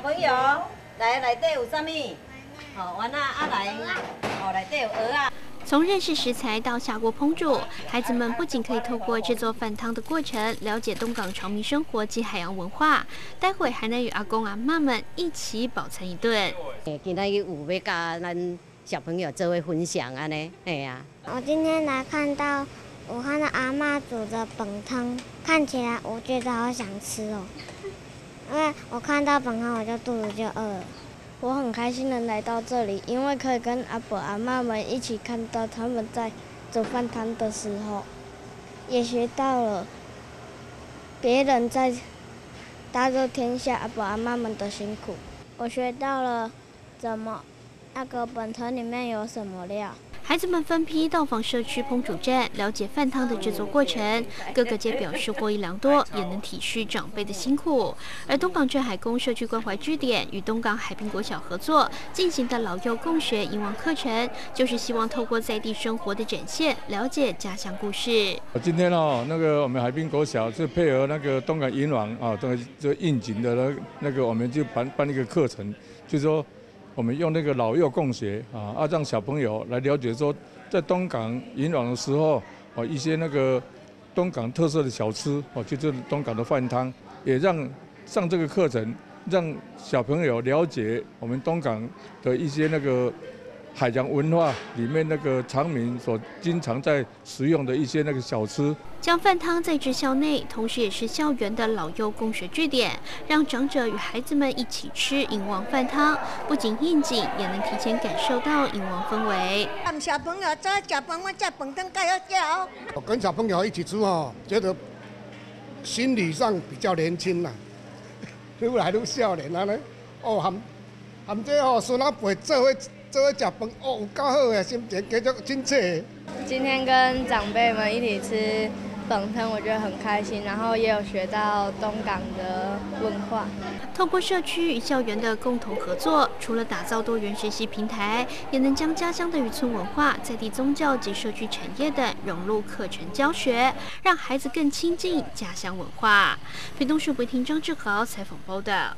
小朋友，来内底有啥物？好，完啦，啊来，哦，内底有鹅啊。从认识食材到下锅烹煮，孩子们不仅可以透过制作饭汤的过程了解东港潮民生活及海洋文化，待会还能与阿公阿妈们一起饱餐一顿。今天有要甲咱小朋友做位分享安尼，哎呀。我今天来看到武汉的阿妈煮的本汤，看起来我觉得好想吃哦，因为我看到本汤我就肚子就饿了。我很开心的来到这里，因为可以跟阿伯阿妈们一起看到他们在煮饭汤的时候，也学到了别人在大热天下阿伯阿妈们的辛苦。我学到了怎么那个本汤里面有什么料。孩子们分批到访社区烹煮站，了解饭汤的制作过程。各个皆表示获益良多，也能体恤长辈的辛苦。而东港镇海宫社区关怀据点与东港海滨国小合作进行的老幼共学迎王课程，就是希望透过在地生活的展现，了解家乡故事。今天哦，那个我们海滨国小是配合那个东港银网啊，这个应景的那那个，我们就办办一个课程，就是说。我们用那个老幼共学啊，啊让小朋友来了解说，在东港引往的时候，哦一些那个东港特色的小吃，哦就是东港的饭汤，也让上这个课程，让小朋友了解我们东港的一些那个。海洋文化里面那个长民所经常在食用的一些那个小吃，将饭汤在职校内，同时也是校园的老幼共学据点，让长者与孩子们一起吃银王饭汤，不仅应景，也能提前感受到银王氛围。让小朋友在吃饭，我在本汤盖要叫。我跟小朋友一起吃哦，觉得心理上比较年轻啦，越来越少年了呢。哦，含含这哦，孙阿伯做伙。做伙食饭哦，够好诶，心情继续亲切。今天跟长辈们一起吃本汤，我觉得很开心，然后也有学到东港的文化。透过社区与校园的共同合作，除了打造多元学习平台，也能将家乡的渔村文化、在地宗教及社区产业等融入课程教学，让孩子更亲近家乡文化。屏东市委听张志豪采访报道。